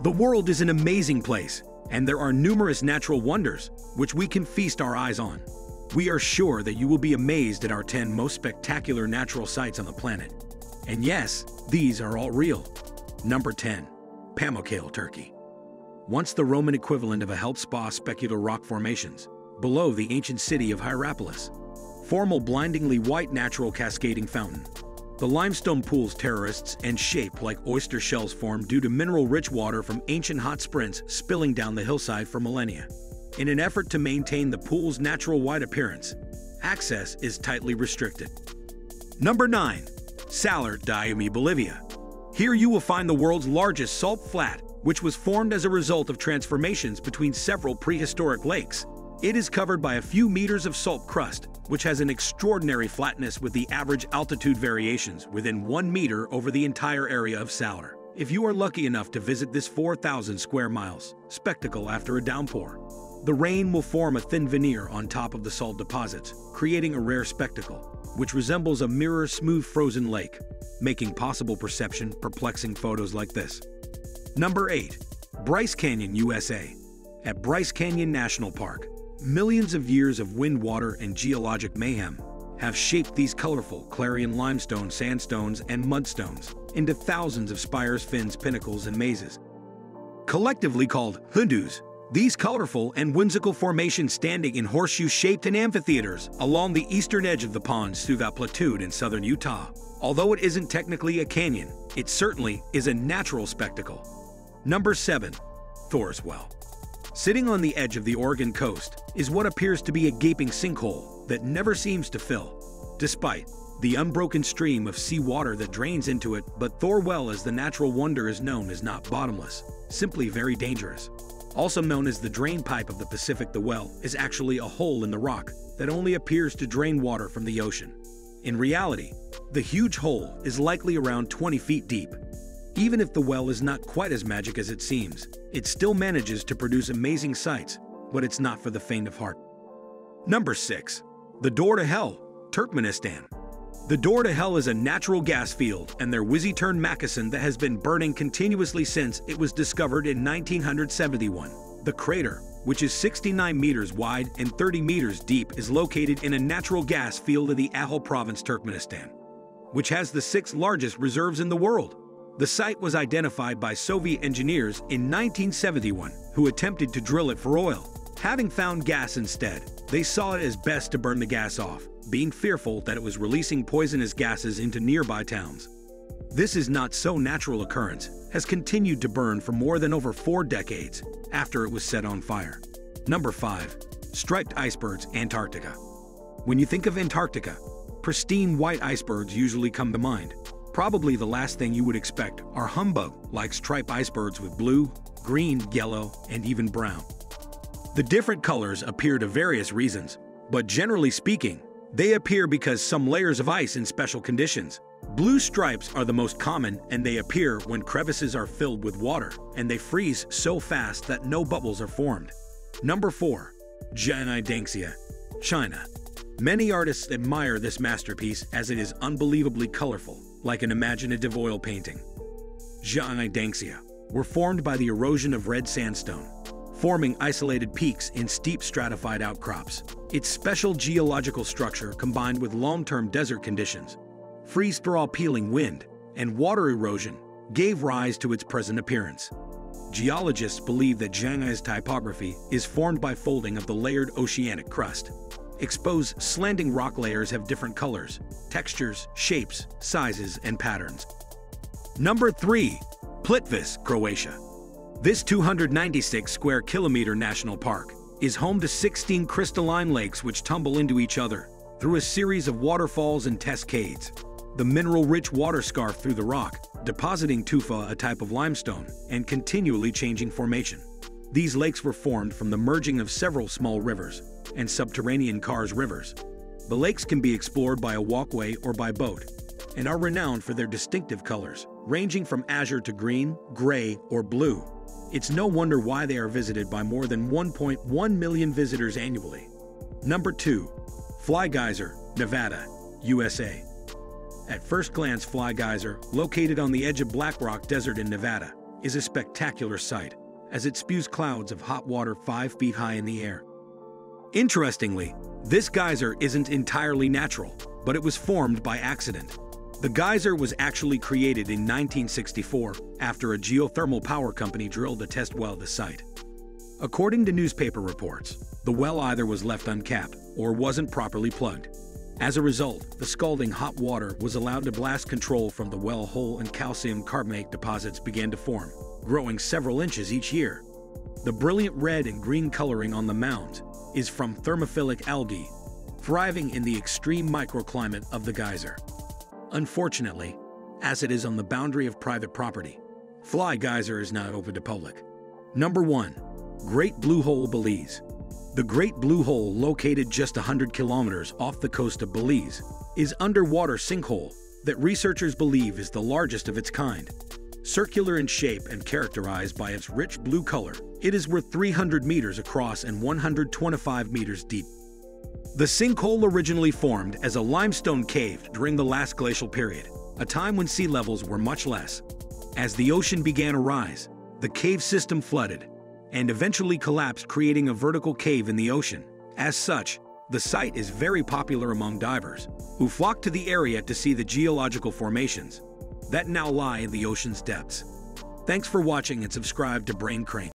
The world is an amazing place, and there are numerous natural wonders which we can feast our eyes on. We are sure that you will be amazed at our 10 most spectacular natural sights on the planet. And yes, these are all real. Number 10. Pamukkale, Turkey. Once the Roman equivalent of a health spa specular rock formations, below the ancient city of Hierapolis, form a blindingly white natural cascading fountain. The limestone pools terrorists and shape like oyster shells form due to mineral-rich water from ancient hot springs spilling down the hillside for millennia. In an effort to maintain the pool's natural white appearance, access is tightly restricted. Number 9. Salar Uyuni, Bolivia. Here you will find the world's largest salt flat, which was formed as a result of transformations between several prehistoric lakes. It is covered by a few meters of salt crust, which has an extraordinary flatness with the average altitude variations within one meter over the entire area of Salar. If you are lucky enough to visit this 4,000 square miles spectacle after a downpour, the rain will form a thin veneer on top of the salt deposits, creating a rare spectacle, which resembles a mirror smooth frozen lake, making possible perception perplexing photos like this. Number 8. Bryce Canyon, USA. At Bryce Canyon National Park, millions of years of wind, water, and geologic mayhem have shaped these colorful Claron limestone sandstones and mudstones into thousands of spires, fins, pinnacles, and mazes. Collectively called hoodoos, these colorful and whimsical formations standing in horseshoe-shaped and amphitheaters along the eastern edge of the Paunsaugunt Plateau in southern Utah. Although it isn't technically a canyon, it certainly is a natural spectacle. Number 7. Thor's Well Sitting on the edge of the Oregon coast is what appears to be a gaping sinkhole that never seems to fill, despite the unbroken stream of seawater that drains into it, but Thorwell as the natural wonder is known is not bottomless, simply very dangerous. Also known as the drain pipe of the Pacific, the well is actually a hole in the rock that only appears to drain water from the ocean. In reality, the huge hole is likely around 20 feet deep. Even if the well is not quite as magic as it seems, it still manages to produce amazing sights, but it's not for the faint of heart. Number 6. The Door to Hell, Turkmenistan. The Door to Hell is a natural gas field and Derweze Turkmenistan that has been burning continuously since it was discovered in 1971. The crater, which is 69 meters wide and 30 meters deep, is located in a natural gas field of the Ahal province, Turkmenistan, which has the sixth largest reserves in the world. The site was identified by Soviet engineers in 1971 who attempted to drill it for oil. Having found gas instead, they saw it as best to burn the gas off, being fearful that it was releasing poisonous gases into nearby towns. This is not so natural occurrence, has continued to burn for more than over four decades after it was set on fire. Number 5. Striped Icebergs, Antarctica. When you think of Antarctica, pristine white icebergs usually come to mind, Probably the last thing you would expect are humbug-like striped icebergs with blue, green, yellow, and even brown. The different colors appear to various reasons, but generally speaking, they appear because some layers of ice in special conditions. Blue stripes are the most common and they appear when crevices are filled with water and they freeze so fast that no bubbles are formed. Number 4. Zhangye Danxia, China. Many artists admire this masterpiece as it is unbelievably colorful like an imaginative oil painting. Zhangye Danxia were formed by the erosion of red sandstone, forming isolated peaks in steep stratified outcrops. Its special geological structure combined with long-term desert conditions, freeze-thaw peeling wind, and water erosion gave rise to its present appearance. Geologists believe that Zhangye's typography is formed by folding of the layered oceanic crust. Exposed slanting rock layers have different colors, textures, shapes, sizes, and patterns. Number 3. Plitvice, Croatia. This 296 square kilometer national park is home to 16 crystalline lakes which tumble into each other through a series of waterfalls and cascades. The mineral-rich water scarf through the rock, depositing tufa, a type of limestone, and continually changing formation. These lakes were formed from the merging of several small rivers, and subterranean karst rivers. The lakes can be explored by a walkway or by boat, and are renowned for their distinctive colors, ranging from azure to green, gray, or blue. It's no wonder why they are visited by more than 1.1 million visitors annually. Number 2. Fly Geyser, Nevada, USA. At first glance, Fly Geyser, located on the edge of Black Rock Desert in Nevada, is a spectacular sight as it spews clouds of hot water five feet high in the air. Interestingly, this geyser isn't entirely natural, but it was formed by accident. The geyser was actually created in 1964 after a geothermal power company drilled a test well at the site. According to newspaper reports, the well either was left uncapped or wasn't properly plugged. As a result, the scalding hot water was allowed to blast control from the well hole and calcium carbonate deposits began to form, growing several inches each year. The brilliant red and green coloring on the mounds is from thermophilic algae, thriving in the extreme microclimate of the geyser. Unfortunately, as it is on the boundary of private property, Fly Geyser is not open to public. Number 1. Great Blue Hole, Belize. The Great Blue Hole, located just 100 kilometers off the coast of Belize, is underwater sinkhole that researchers believe is the largest of its kind. Circular in shape and characterized by its rich blue color, it is worth 300 meters across and 125 meters deep. The sinkhole originally formed as a limestone cave during the last glacial period, a time when sea levels were much less. As the ocean began to rise, the cave system flooded and eventually collapsed, creating a vertical cave in the ocean. As such, the site is very popular among divers, who flock to the area to see the geological formations that now lie in the ocean's depths. Thanks for watching and subscribe to Brain Crain.